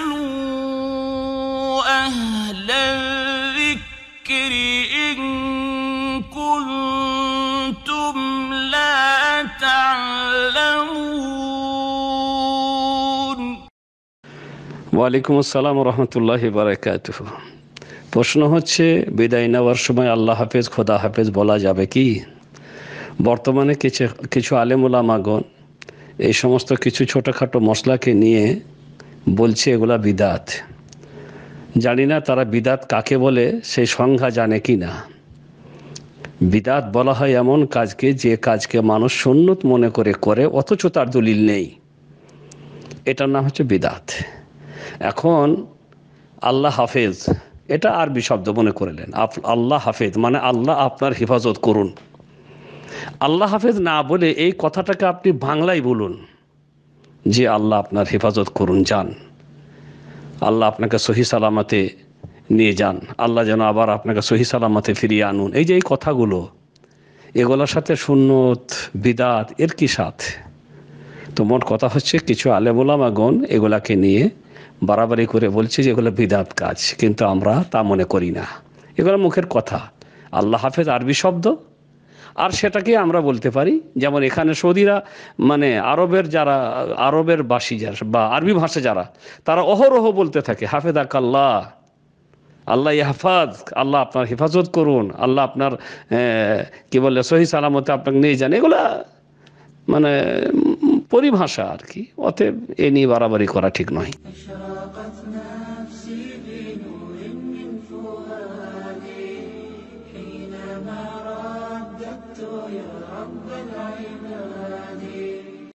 فاسألوا أهل الذكر إن كنتم لا تعلمون ওয়ালাইকুম আসসালাম রহমতুল্লাহ বারাকাত প্রশ্ন হচ্ছে বিদায় নেওয়ার সময় আল্লাহ হাফেজ খোদা হাফেজ বলা যাবে কি বর্তমানে কিছু কিছু আলেমুলামাগণ এই সমস্ত কিছু ছোটোখাটো মশলাকে নিয়ে বলছে এগুলা বিদাত। জানি না তারা বিদাত কাকে বলে, সেই সংজ্ঞা জানে কি না। বিদাত বলা হয় এমন কাজকে যে কাজকে মানুষ সুন্নত মনে করে করে, অথচ তার দলিল নেই। এটার নাম হচ্ছে বিদাত। এখন আল্লাহ হাফেজ, এটা আরবি শব্দ মনে করলেন। আল্লাহ হাফেজ মানে আল্লাহ আপনার হেফাজত করুন। আল্লাহ হাফেজ না বলে এই কথাটাকে আপনি বাংলায় বলুন। যে আল্লাহ আপনার হেফাজত করুন, যান। আল্লাহ আপনাকে সহি সালামতে নিয়ে যান। আল্লাহ যেন আবার আপনাকে সহি সালামতে ফিরিয়ে আনুন। এই যে এই কথাগুলো, এগুলোর সাথে সুন্নত, বিদাত, এর কি সাথ? তো মোট কথা হচ্ছে, কিছু আলেমুলামাগণ এগুলাকে নিয়ে বাড়াবাড়ি করে বলছে যে এগুলো বিদাত কাজ, কিন্তু আমরা তা মনে করি না। এগুলো মুখের কথা। আল্লাহ হাফেজ আরবি শব্দ? আর সেটাকে আমরা বলতে পারি, যেমন এখানে সৌদিরা মানে আরবের যারা, আরবের বাসী যারা, বা আরবি ভাষা যারা, তারা অহরহ বলতে থাকে হাফেদ কাল্লাহ আল্লাহ ইহাফাজ, আল্লাহ আপনার হেফাজত করুন, আল্লাহ আপনার কি বলে, সহি সালামতে আপনাকে নিয়ে যান, এগুলা মানে পরিভাষা আর কি, অতএব এ নিয়ে বাড়াবাড়ি করা ঠিক নয়। يا رب العباد.